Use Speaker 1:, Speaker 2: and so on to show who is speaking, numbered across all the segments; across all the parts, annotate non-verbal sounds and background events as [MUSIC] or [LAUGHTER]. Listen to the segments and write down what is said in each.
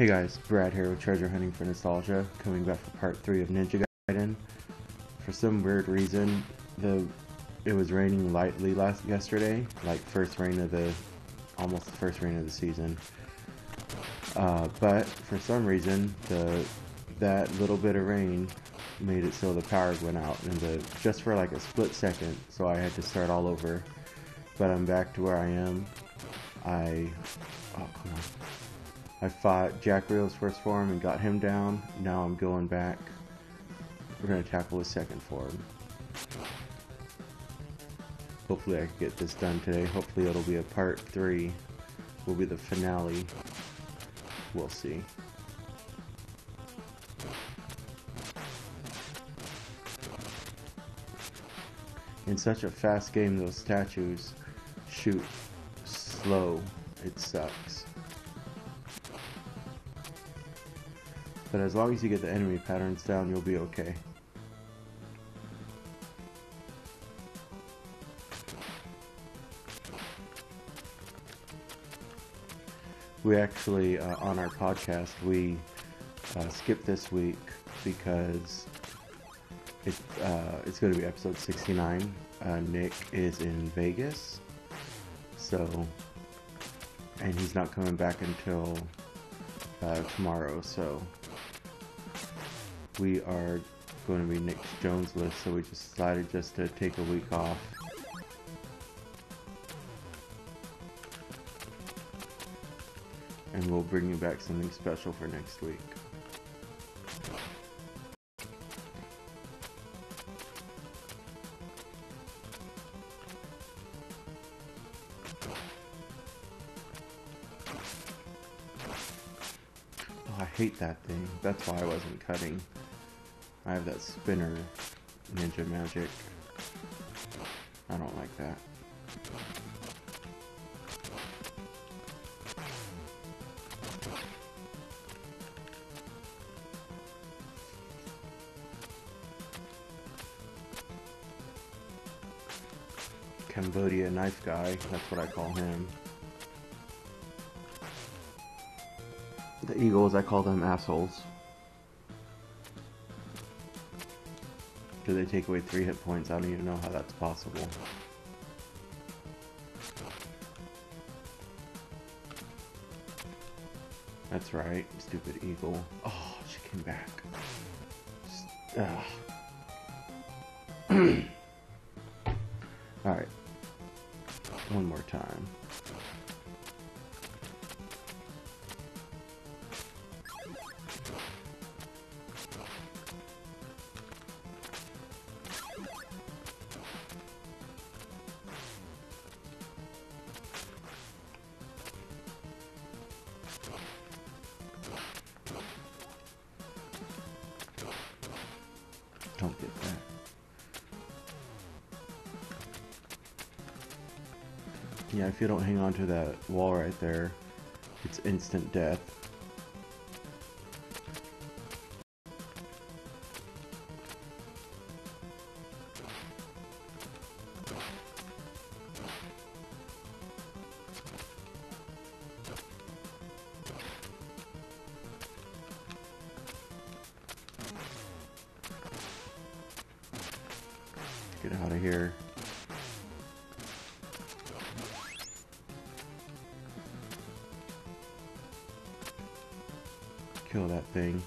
Speaker 1: Hey guys, Brad here with Treasure Hunting for Nostalgia, coming back for part 3 of Ninja Gaiden. For some weird reason, the it was raining lightly last yesterday, like first rain of the, almost the first rain of the season. Uh, but for some reason, the that little bit of rain made it so the power went out, and the just for like a split second, so I had to start all over. But I'm back to where I am. I, oh come on. I fought Jack Reel's first form and got him down. Now I'm going back. We're going to tackle his second form. Hopefully I can get this done today. Hopefully it'll be a part 3. Will be the finale. We'll see. In such a fast game, those statues shoot slow. It sucks. But as long as you get the enemy patterns down, you'll be okay. We actually, uh, on our podcast, we uh, skipped this week because it, uh, it's going to be episode 69. Uh, Nick is in Vegas, so, and he's not coming back until uh, tomorrow, so we are going to be Nick Jones list, so we just decided just to take a week off. And we'll bring you back something special for next week. Oh, I hate that thing. That's why I wasn't cutting. I have that spinner ninja magic. I don't like that. Cambodia knife guy, that's what I call him. The eagles, I call them assholes. Do they take away three hit points? I don't even know how that's possible. That's right, stupid eagle. Oh, she came back. [CLEARS THROAT] Alright. One more time. If you don't hang on to that wall right there, it's instant death. Get out of here. Kill that thing.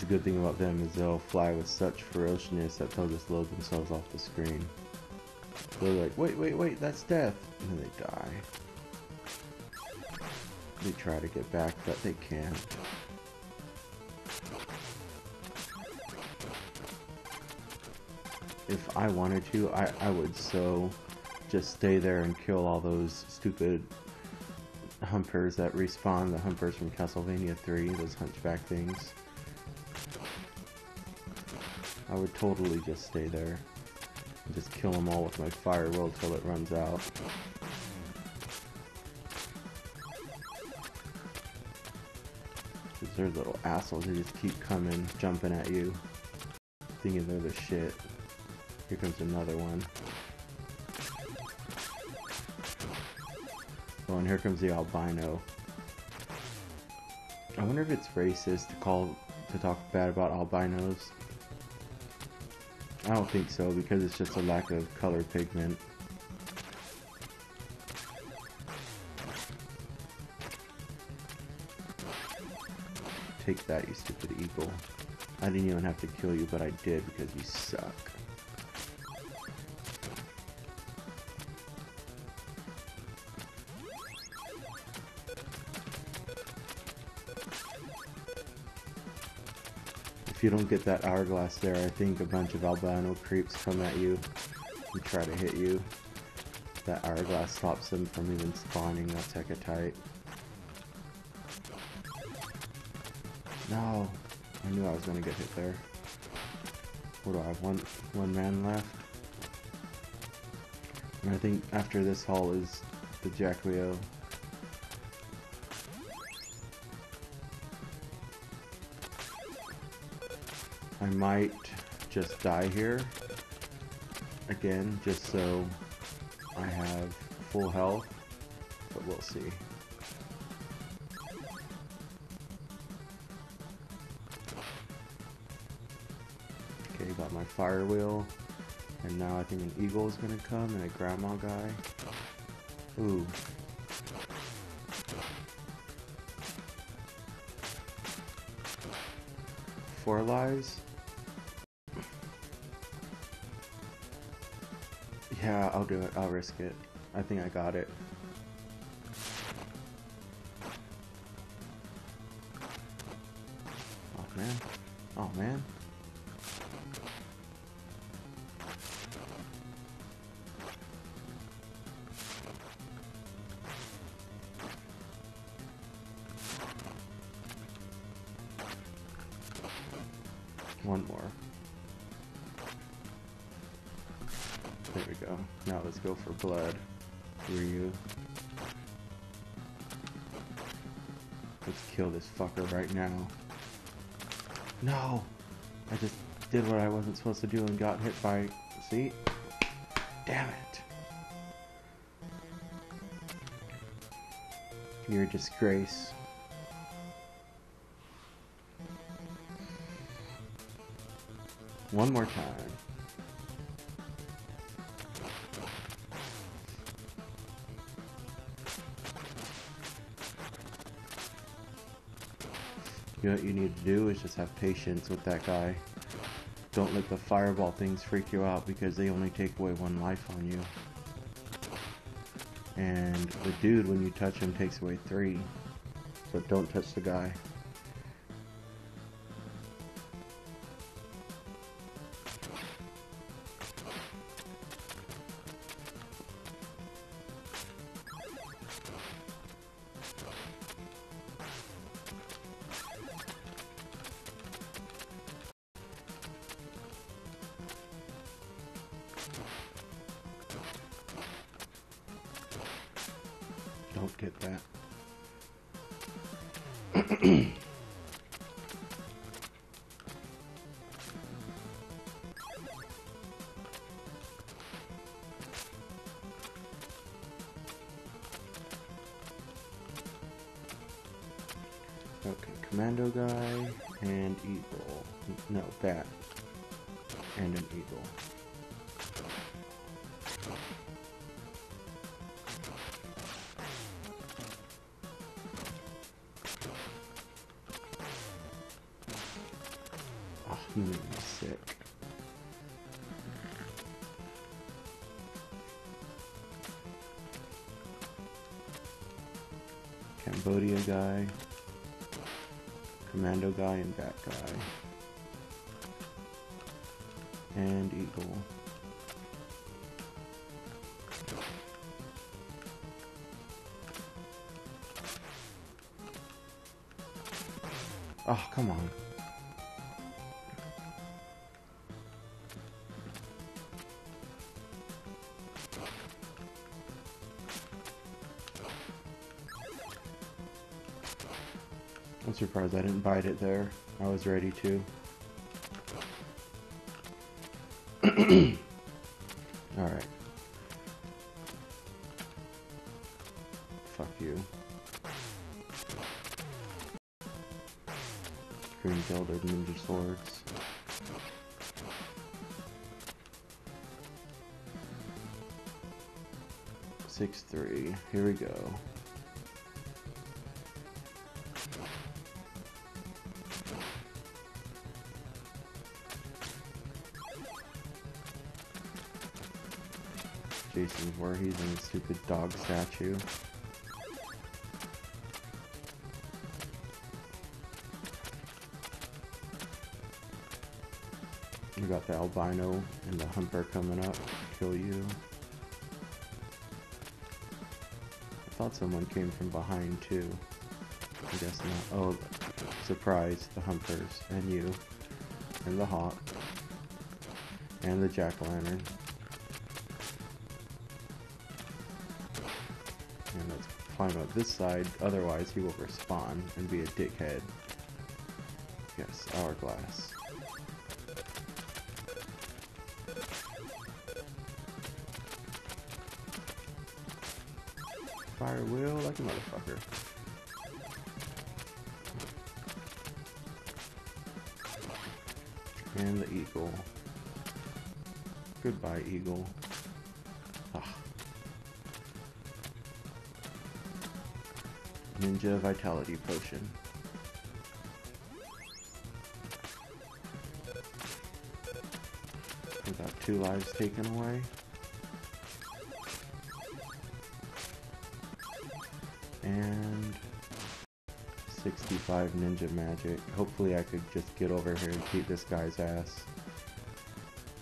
Speaker 1: That's a good thing about them is they'll fly with such ferociousness that they'll just load themselves off the screen. They're like, wait, wait, wait, that's death. And then they die. They try to get back, but they can't. If I wanted to, I, I would so just stay there and kill all those stupid humpers that respawn, the humpers from Castlevania 3, those hunchback things. I would totally just stay there. And just kill them all with my fire wheel till it runs out. Cause they're little assholes who just keep coming, jumping at you. Thinking they're the shit. Here comes another one. Oh, and here comes the albino. I wonder if it's racist to call to talk bad about albinos. I don't think so because it's just a lack of color pigment. Take that, you stupid eagle. I didn't even have to kill you, but I did because you suck. If you don't get that hourglass there, I think a bunch of albino creeps come at you and try to hit you. That hourglass stops them from even spawning, that's hecka tight. No! I knew I was gonna get hit there. What do I have? One, one man left? And I think after this haul is the Jaquio. I might just die here again just so I have full health, but we'll see. Okay, got my fire wheel, and now I think an eagle is gonna come and a grandma guy. Ooh. Four lives? Do it. I'll risk it. I think I got it. Oh man. Oh man. One more. Now let's go for blood. Ryu. Let's kill this fucker right now. No! I just did what I wasn't supposed to do and got hit by... See? Damn it! You're a disgrace. One more time. You know what you need to do is just have patience with that guy. Don't let the fireball things freak you out because they only take away one life on you. And the dude, when you touch him, takes away three. But don't touch the guy. Commando guy and eagle. No, bat. And an eagle. Oh, come on. I'm surprised I didn't bite it there. I was ready to. [CLEARS THROAT] Jason Voorhees and the stupid dog statue. You got the albino and the humper coming up. Kill you. I thought someone came from behind too. I guess not. Oh, surprise, the humpers and you. And the hawk. And the jack-o'-lantern. And let's climb up this side, otherwise he will respawn and be a dickhead. Yes, hourglass. Fire wheel like a motherfucker. And the eagle. Goodbye, eagle. Ninja Vitality Potion. We got two lives taken away. And 65 ninja magic. Hopefully I could just get over here and beat this guy's ass.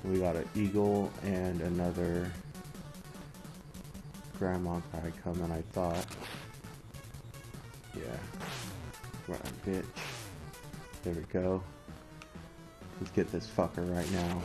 Speaker 1: We got an eagle and another grandma guy coming, I thought. Bitch. There we go. Let's get this fucker right now.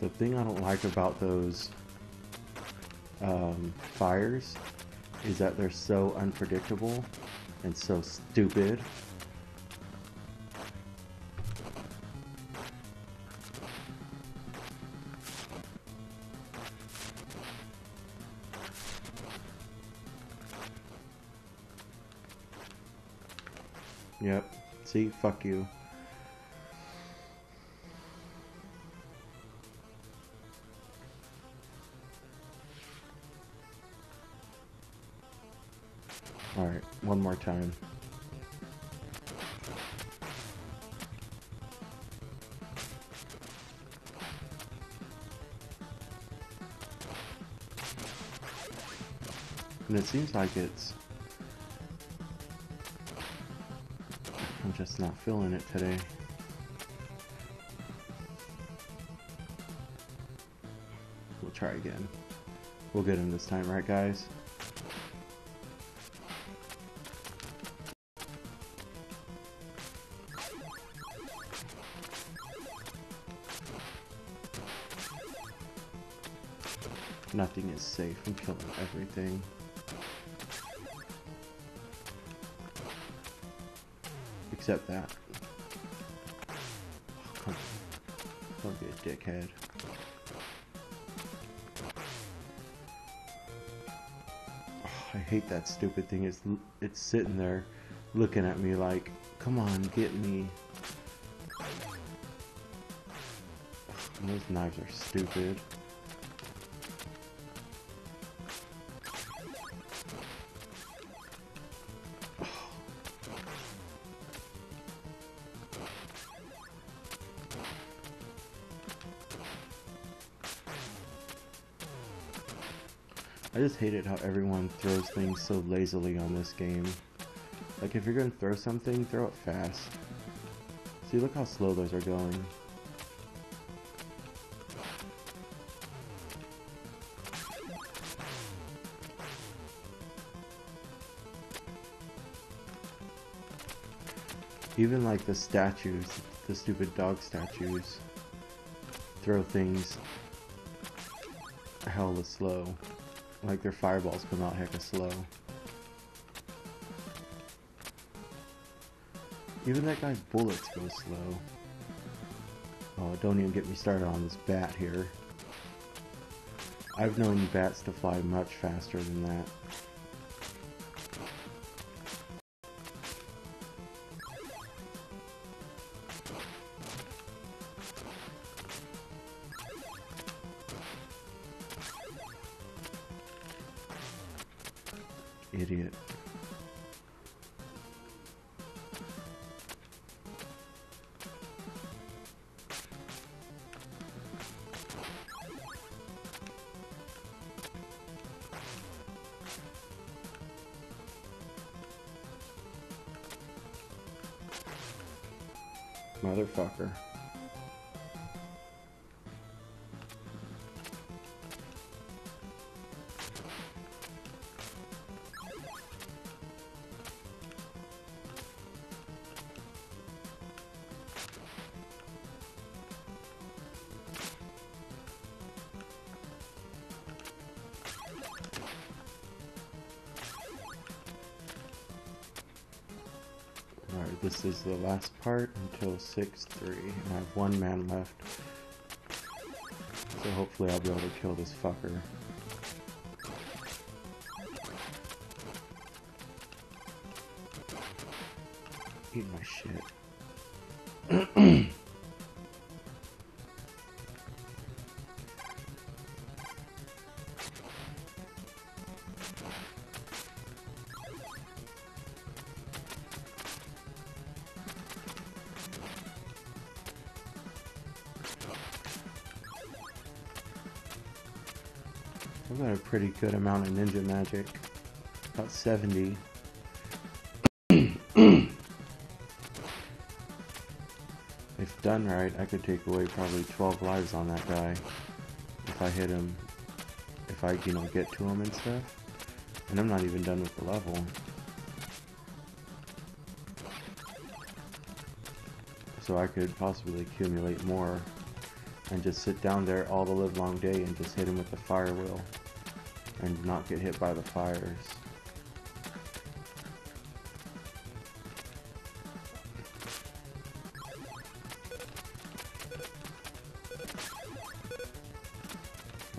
Speaker 1: The thing I don't like about those um, fires is that they're so unpredictable and so stupid. Yep. See? Fuck you. Time. And it seems like it's... I'm just not feeling it today. We'll try again. We'll get him this time, right guys? Safe. Killing everything. Except that. Oh. Don't be a dickhead. Oh, I hate that stupid thing. It's it's sitting there looking at me like, come on, get me. Oh, those knives are stupid. Just hate it how everyone throws things so lazily on this game. Like if you're gonna throw something, throw it fast. See, look how slow those are going. Even like the statues, the stupid dog statues, throw things hella slow. Like their fireballs come out hecka slow. Even that guy's bullets go slow. Oh, don't even get me started on this bat here. I've known bats to fly much faster than that. Motherfucker. The last part until 6-3. And I have one man left. So hopefully I'll be able to kill this fucker. Eat my shit. [CLEARS THROAT] I've got a pretty good amount of ninja magic. About 70. [CLEARS THROAT] if done right, I could take away probably 12 lives on that guy. If I hit him. If I, you know, get to him and stuff. And I'm not even done with the level. So I could possibly accumulate more and just sit down there all the live long day and just hit him with the fire wheel and not get hit by the fires.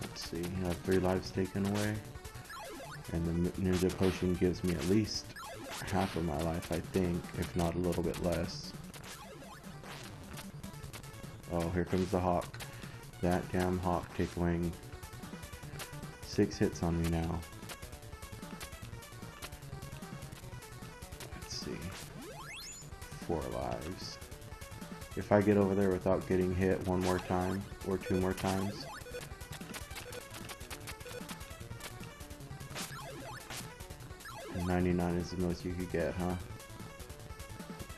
Speaker 1: Let's see, I have three lives taken away. And the ninja potion gives me at least half of my life, I think, if not a little bit less. Oh, here comes the hawk. That damn hawk taking six hits on me now. Let's see. Four lives. If I get over there without getting hit one more time, or two more times. And 99 is the most you could get, huh?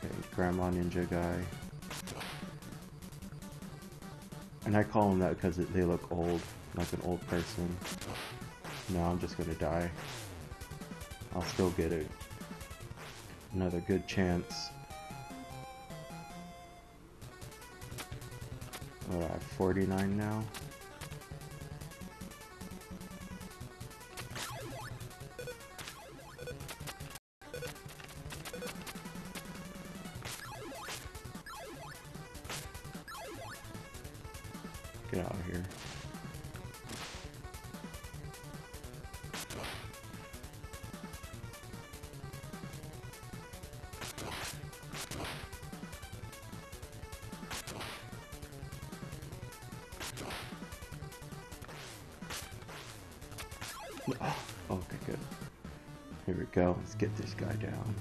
Speaker 1: Okay, Grandma Ninja guy. And I call them that because they look old, like an old person. No, I'm just gonna die. I'll still get it. Another good chance. What, I have 49 now? This guy down.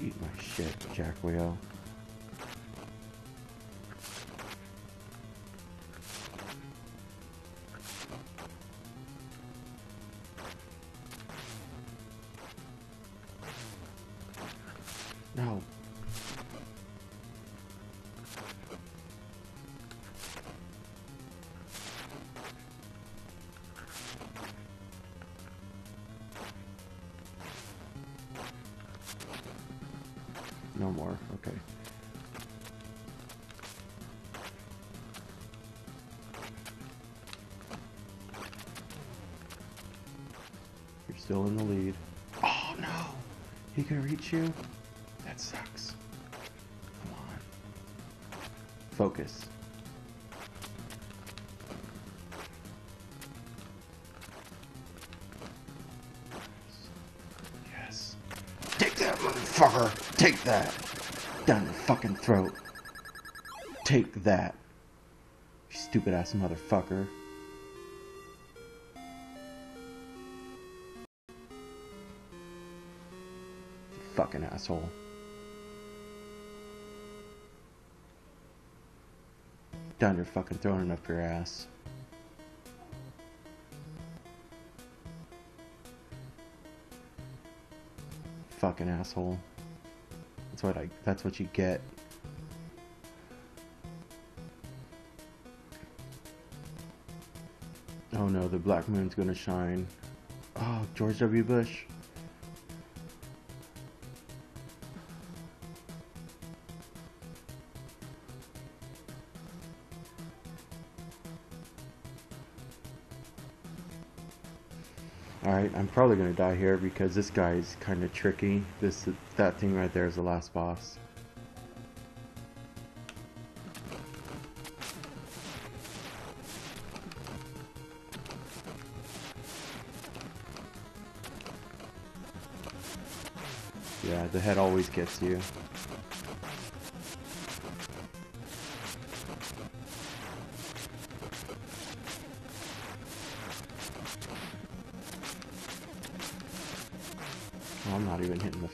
Speaker 1: Eat my shit, Jack Wheel. More. Okay. You're still in the lead. Oh no! He can reach you? That sucks. Come on. Focus. Take that! Down your fucking throat. Take that. You stupid ass motherfucker. Fucking asshole. Down your fucking throat and up your ass. Fucking asshole. That's what I that's what you get. Oh no, the black moon's gonna shine. Oh, George W. Bush. I'm probably gonna die here because this guy is kind of tricky. This That thing right there is the last boss. Yeah, the head always gets you.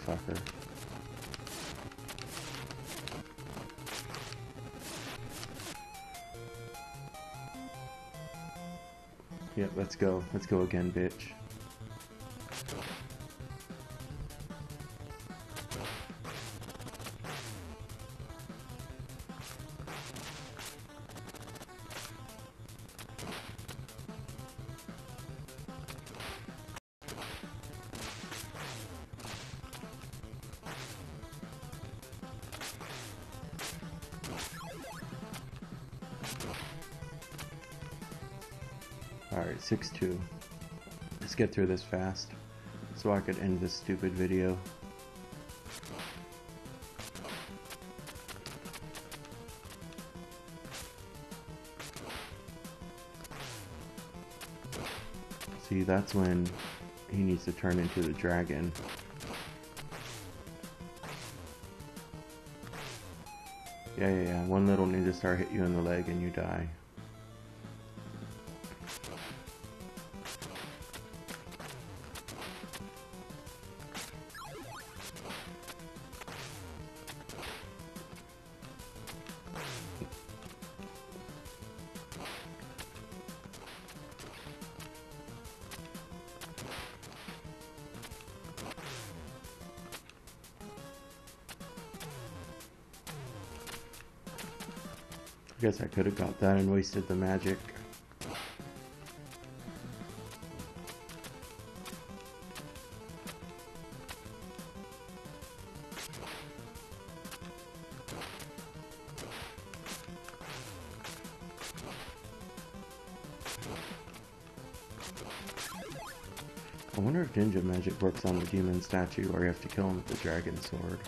Speaker 1: Fucker. Yep, let's go. Let's go again, bitch. Alright, 6-2. Let's get through this fast. So I could end this stupid video. See, that's when he needs to turn into the dragon. Yeah, yeah, yeah. One little ninja star hit you in the leg and you die. I guess I could have got that and wasted the magic. I wonder if ninja magic works on the demon statue or you have to kill him with the dragon sword.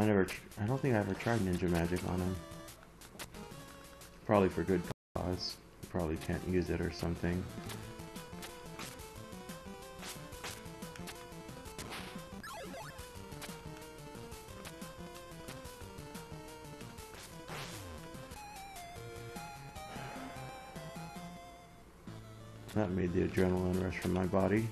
Speaker 1: I never, I don't think I ever tried ninja magic on him. Probably for good cause. Probably can't use it or something. That made the adrenaline rush from my body.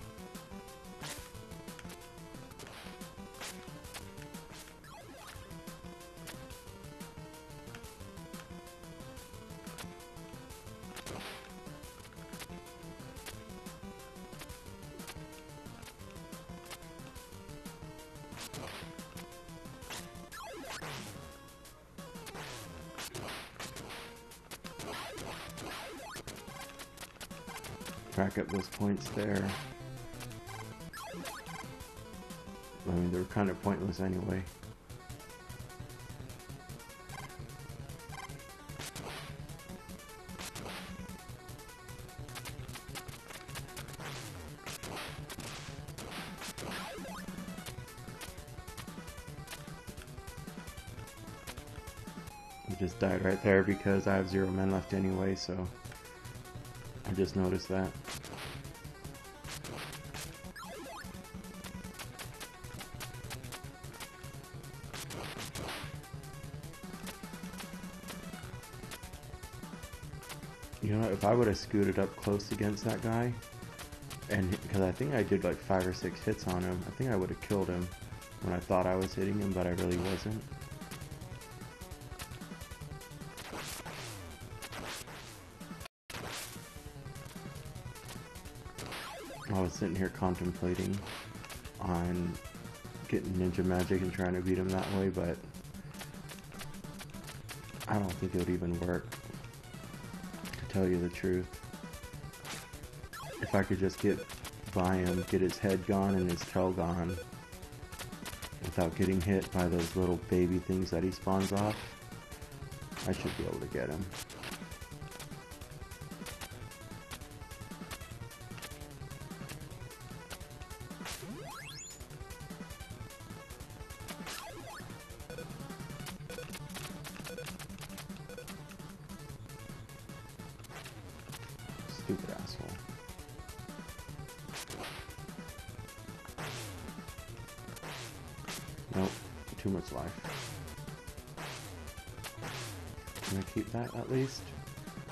Speaker 1: Points there. I mean, they're kind of pointless anyway. Just died right there because I have zero men left anyway, so I just noticed that. Have scooted up close against that guy, and because I think I did like five or six hits on him, I think I would have killed him when I thought I was hitting him, but I really wasn't. I was sitting here contemplating on getting ninja magic and trying to beat him that way, but I don't think it would even work tell you the truth. If I could just get by him, get his head gone and his tail gone, without getting hit by those little baby things that he spawns off, I should be able to get him. Can I keep that at least?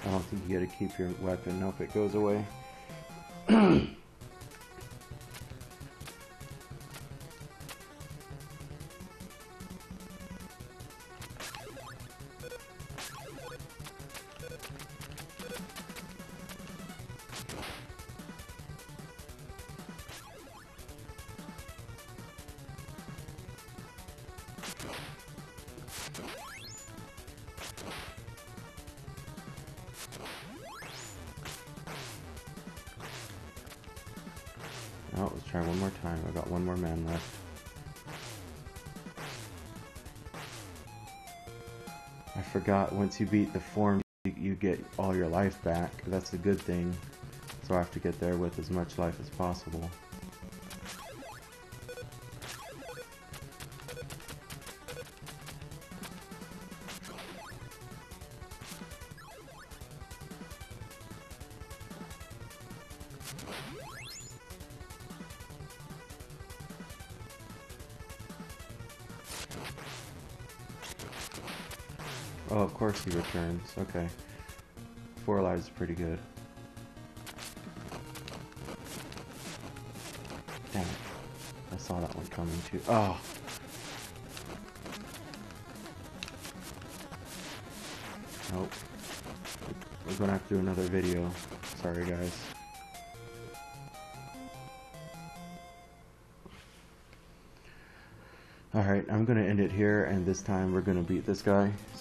Speaker 1: I don't think you gotta keep your weapon. Nope, it goes away. [CLEARS THROAT] forgot, once you beat the form, you get all your life back. That's a good thing. So I have to get there with as much life as possible. Oh, of course he returns. Okay. Four lives is pretty good. Damn it. I saw that one coming too. Oh! Nope. We're gonna have to do another video. Sorry, guys. Alright, I'm gonna end it here, and this time we're gonna beat this guy.